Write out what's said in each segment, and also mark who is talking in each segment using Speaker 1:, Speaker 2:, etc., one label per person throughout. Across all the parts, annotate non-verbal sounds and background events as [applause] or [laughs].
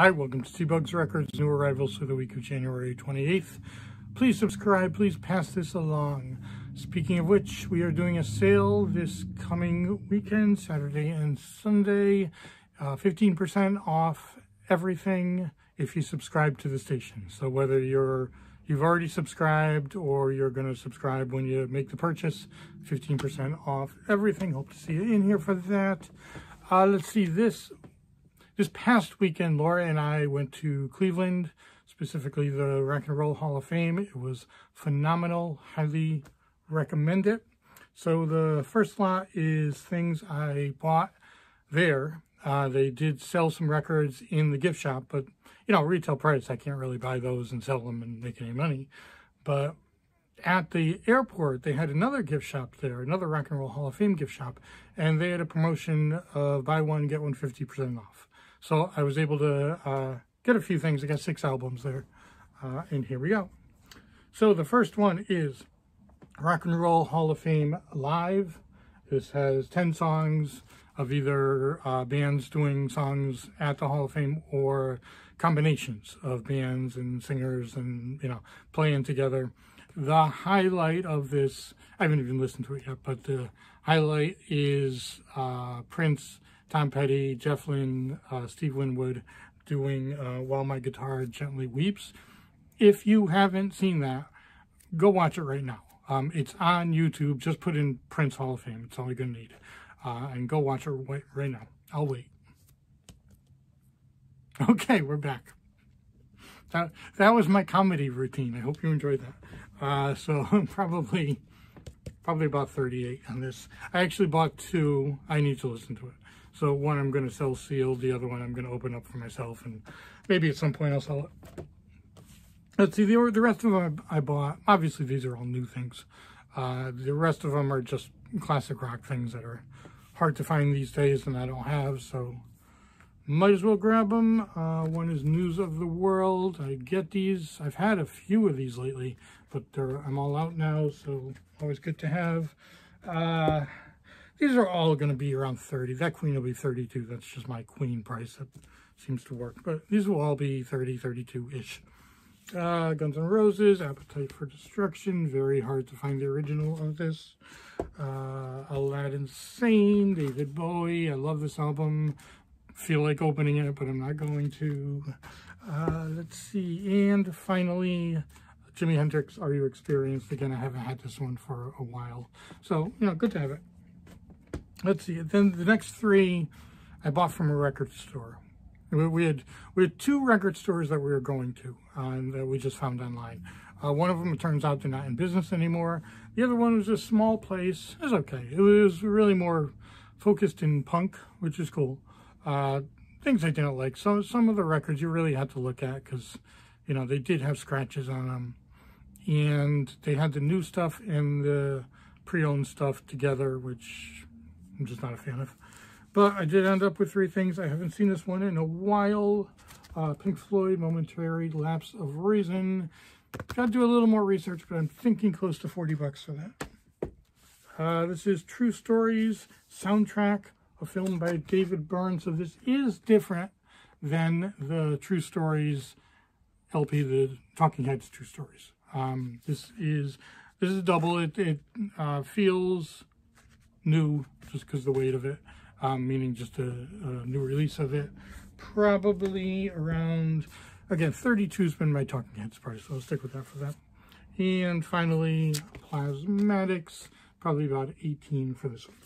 Speaker 1: Hi, welcome to CBug's Records, new arrivals for the week of January 28th. Please subscribe, please pass this along. Speaking of which, we are doing a sale this coming weekend, Saturday and Sunday. 15% uh, off everything if you subscribe to the station. So whether you're you've already subscribed or you're going to subscribe when you make the purchase, 15% off everything. Hope to see you in here for that. Uh, let's see, this this past weekend, Laura and I went to Cleveland, specifically the Rock and Roll Hall of Fame. It was phenomenal. Highly recommend it. So the first lot is things I bought there. Uh, they did sell some records in the gift shop, but, you know, retail price, I can't really buy those and sell them and make any money. But at the airport, they had another gift shop there, another Rock and Roll Hall of Fame gift shop, and they had a promotion of buy one, get one 50% off. So I was able to uh, get a few things. I got six albums there. Uh, and here we go. So the first one is Rock and Roll Hall of Fame Live. This has 10 songs of either uh, bands doing songs at the Hall of Fame or combinations of bands and singers and, you know, playing together. The highlight of this, I haven't even listened to it yet, but the highlight is uh, Prince Tom Petty, Jeff Lynne, uh, Steve Winwood doing uh, While My Guitar Gently Weeps. If you haven't seen that, go watch it right now. Um, it's on YouTube. Just put in Prince Hall of Fame. It's all you're going to need. Uh, and go watch it right, right now. I'll wait. [laughs] Okay, we're back. That, that was my comedy routine. I hope you enjoyed that. Uh, so [laughs] probably probably about 38 on this. I actually bought two. I need to listen to it. So one I'm going to sell sealed, the other one I'm going to open up for myself, and maybe at some point I'll sell it. Let's see, the, the rest of them I bought, obviously these are all new things. Uh, the rest of them are just classic rock things that are hard to find these days and I don't have, so might as well grab them. Uh, one is News of the World. I get these. I've had a few of these lately, but I'm all out now, so always good to have. Uh, these are all going to be around 30. That queen will be 32. That's just my queen price. That seems to work. But these will all be 30, 32-ish. Uh, Guns N' Roses, Appetite for Destruction. Very hard to find the original of this. Uh, Aladdin Sane, David Bowie. I love this album. Feel like opening it, but I'm not going to. Uh, let's see. And finally, Jimi Hendrix, Are You Experienced? Again, I haven't had this one for a while. So, you know, good to have it let's see, then the next three I bought from a record store. We had we had two record stores that we were going to uh, that we just found online. Uh, one of them, it turns out, they're not in business anymore. The other one was a small place. It was okay. It was really more focused in punk, which is cool. Uh, things I didn't like. So some of the records you really had to look at because, you know, they did have scratches on them. And they had the new stuff and the pre-owned stuff together, which I'm just not a fan of. But I did end up with three things. I haven't seen this one in a while. Uh, Pink Floyd, Momentary Lapse of Reason. Got to do a little more research, but I'm thinking close to 40 bucks for that. Uh, this is True Stories soundtrack, a film by David Byrne. So this is different than the True Stories LP, the Talking Heads True Stories. Um, this is this is double. It it uh, feels new just because the weight of it, um, meaning just a, a, new release of it. Probably around, again, 32 has been my Talking Heads price, so I'll stick with that for that. And finally, Plasmatics, probably about 18 for this one.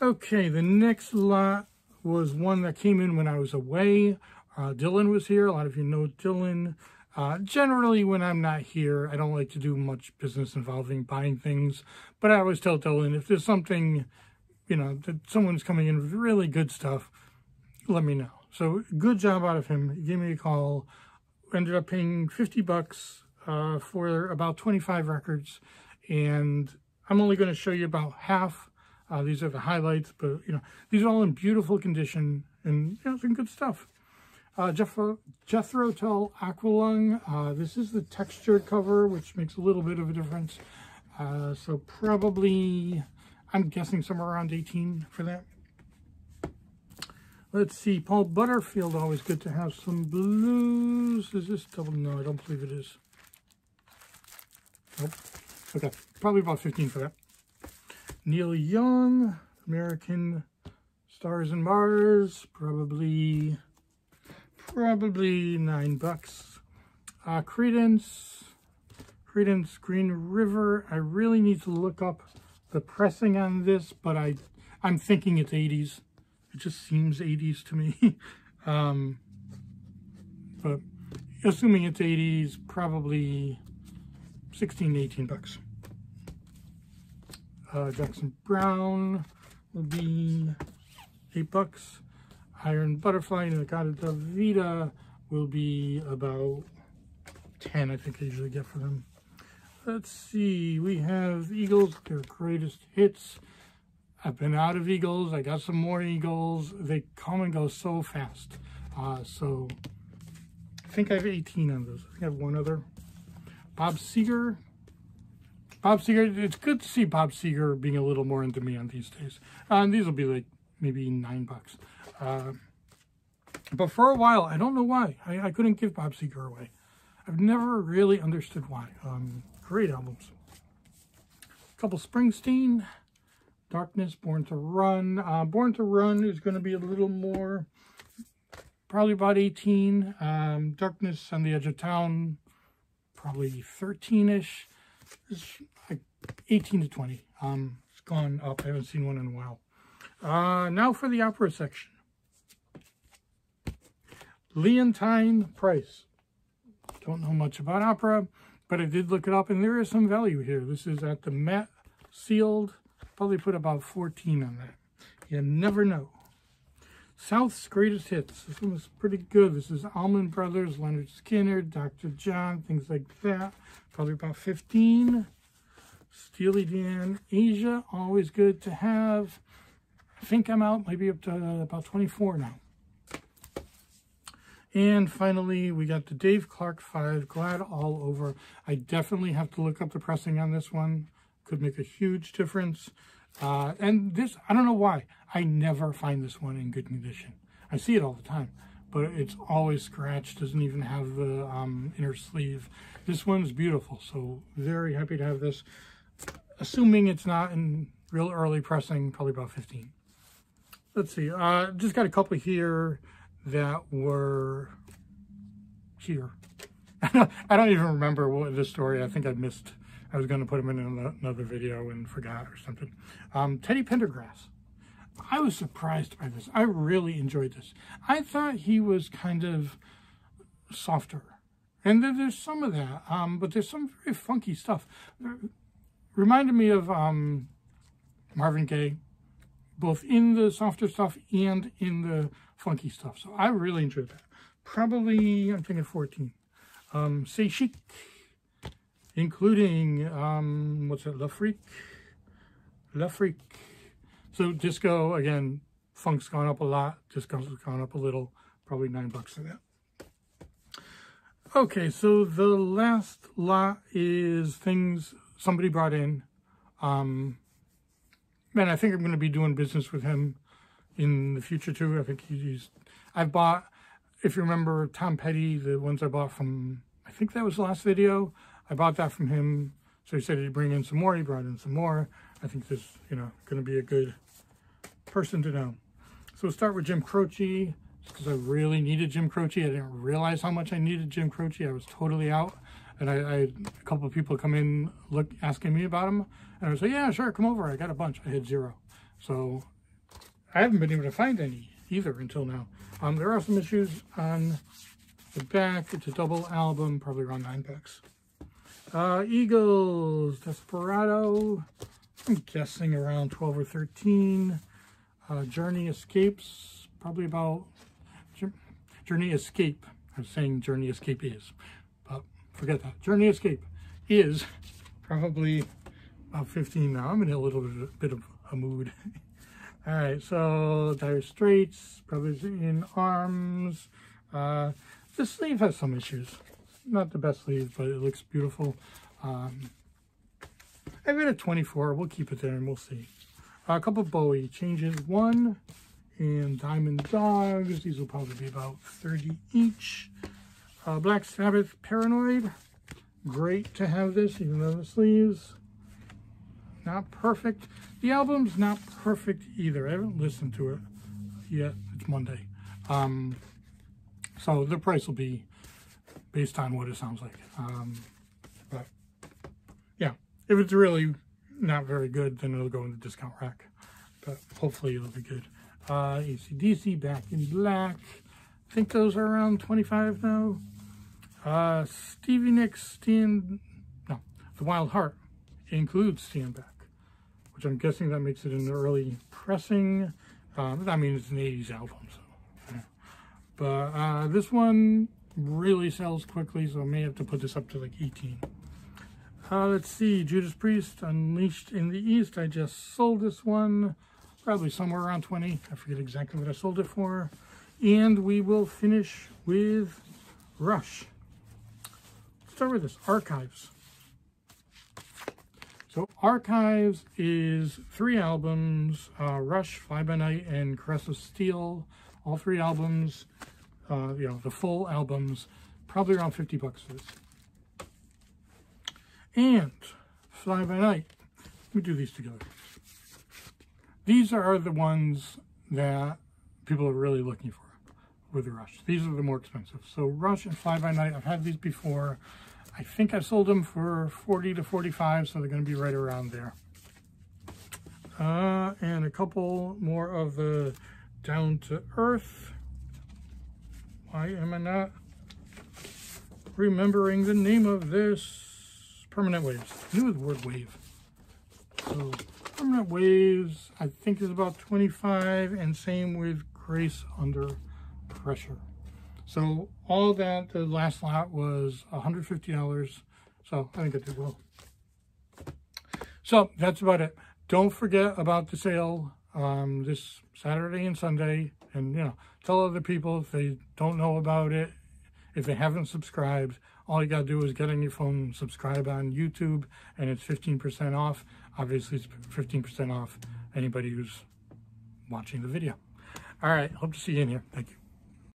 Speaker 1: Okay, the next lot was one that came in when I was away. Uh, Dylan was here. A lot of you know Dylan. Uh, generally, when I'm not here, I don't like to do much business involving buying things, but I always tell Dylan, if there's something, you know, that someone's coming in with really good stuff, let me know. So good job out of him. He gave me a call, ended up paying 50 bucks uh, for about 25 records, and I'm only going to show you about half. Uh, these are the highlights, but, you know, these are all in beautiful condition and, you know, some good stuff. Uh, Jethro, Jethro Tull Aqualung. Uh, this is the textured cover, which makes a little bit of a difference. Uh, so probably, I'm guessing somewhere around 18 for that. Let's see, Paul Butterfield, always good to have some blues. Is this double? No, I don't believe it is. Nope. Okay, probably about 15 for that. Neil Young, American Stars and Bars, probably, probably nine bucks. Uh, Creedence, Creedence Green River. I really need to look up the pressing on this, but I, I'm thinking it's 80s. It just seems 80s to me. [laughs] um, but assuming it's 80s, probably 16 18 bucks. Uh, Jackson Browne will be 8 bucks. Iron Butterfly In-A-Gadda-Da-Vida will be about 10, I think I usually get for them. Let's see, we have Eagles, their greatest hits. I've been out of Eagles. I got some more Eagles. They come and go so fast. Uh, so I think I have 18 on those. I think I have one other. Bob Seger. Bob Seger, it's good to see Bob Seger being a little more in demand these days. Uh, and these will be like maybe nine bucks. Uh, but for a while, I don't know why. I, I, couldn't give Bob Seger away. I've never really understood why. Um, great albums. A couple Springsteen. Darkness, Born to Run. Uh, Born to Run is going to be a little more, probably about 18. Um, Darkness on the Edge of Town, probably 13-ish. like 18 to 20. Um, it's gone up. I haven't seen one in a while. Uh, now for the opera section. Leontyne Price. Don't know much about opera, but I did look it up, and there is some value here. This is at the Met Sealed Probably put about 14 on that. You never know. South's Greatest Hits. This one was pretty good. This is Allman Brothers, Lynyrd Skynyrd, Dr. John, things like that. Probably about 15. Steely Dan, Aja, always good to have. I think I'm out, maybe up to about 24 now. And finally, we got the Dave Clark 5, Glad All Over. I definitely have to look up the pressing on this one could make a huge difference. Uh, and this, I don't know why, I never find this one in good condition. I see it all the time, but it's always scratched, doesn't even have the um, inner sleeve. This one's beautiful, so very happy to have this. Assuming it's not in real early pressing, probably about 15. Let's see, uh, just got a couple here that were here. [laughs] I don't even remember what the story, I think I missed I was going to put him in another video and forgot or something. Um, Teddy Pendergrass. I was surprised by this. I really enjoyed this. I thought he was kind of softer. And then there's some of that, um, but there's some very funky stuff. Reminded me of um, Marvin Gaye, both in the softer stuff and in the funky stuff. So I really enjoyed that. Probably, I'm thinking 14. Um, C'est Chic including, um, what's it, Le Freak? Le Freak. So disco, again, funk's gone up a lot. Disco's gone up a little. Probably nine bucks for that. Okay, so the last lot is things somebody brought in. Um, man, I think I'm going to be doing business with him in the future too. I think he's, I've bought, if you remember Tom Petty, the ones I bought from, I think that was the last video. I bought that from him. So he said he'd bring in some more. He brought in some more. I think this, you know, going to be a good person to know. So we'll start with Jim Croce because I really needed Jim Croce. I didn't realize how much I needed Jim Croce. I was totally out. And I, I had a couple of people come in look asking me about them. And I was like, yeah, sure, come over. I got a bunch. I had zero. So I haven't been able to find any either until now. Um, there are some issues on the back. It's a double album, probably around nine packs. Uh, Eagles, Desperado, I'm guessing around 12 or 13. Uh, Journey Escapes, probably about, Journey Escape, I'm saying Journey Escape is, forget that. Journey Escape is probably about 15 now. I'm in a little bit, of a mood. [laughs] All right, so Dire Straits, Brothers in Arms. Uh, this sleeve has some issues not the best sleeve, but it looks beautiful. Um, I've got a 24. We'll keep it there and we'll see. Uh, a couple Bowie changes. One and Diamond Dogs. These will probably be about 30 each. Uh, Black Sabbath Paranoid. Great to have this, even though the sleeves not perfect. The album's not perfect either. I haven't listened to it yet. It's Monday. Um, so the price will be based on what it sounds like. Um, but yeah, if it's really not very good, then it'll go in the discount rack. But hopefully it'll be good. Uh, AC/DC Back in Black. I think those are around 25 now. Uh, Stevie Nicks Stand, no, The Wild Heart includes Stand Back, which I'm guessing that makes it an early pressing. Um, I mean, it's an 80s album, so. But uh, this one really sells quickly, so I may have to put this up to like 18. Uh, let's see, Judas Priest, Unleashed in the East. I just sold this one, probably somewhere around 20. I forget exactly what I sold it for. And we will finish with Rush. Start with this, Archives. So Archives is three albums, uh, Rush, Fly By Night, and Caress of Steel. All three albums, uh, you know, the full albums, probably around 50 bucks for this. And Fly By Night, let me do these together. These are the ones that people are really looking for with Rush. These are the more expensive. So Rush and Fly By Night, I've had these before. I think I sold them for 40 to 45, so they're going to be right around there. Uh, and a couple more of the Down to Earth. Why am I not remembering the name of this? Permanent Waves. I knew the word wave. So Permanent Waves, I think is about 25, and same with Grace Under Pressure. So all that, the last lot was $150. So I think I did well. So that's about it. Don't forget about the sale um, this Saturday and Sunday. And, you know, tell other people if they don't know about it, if they haven't subscribed, all you got to do is get on your phone, subscribe on YouTube, and it's 15% off. Obviously, it's 15% off anybody who's watching the video. All right, hope to see you in here. Thank you.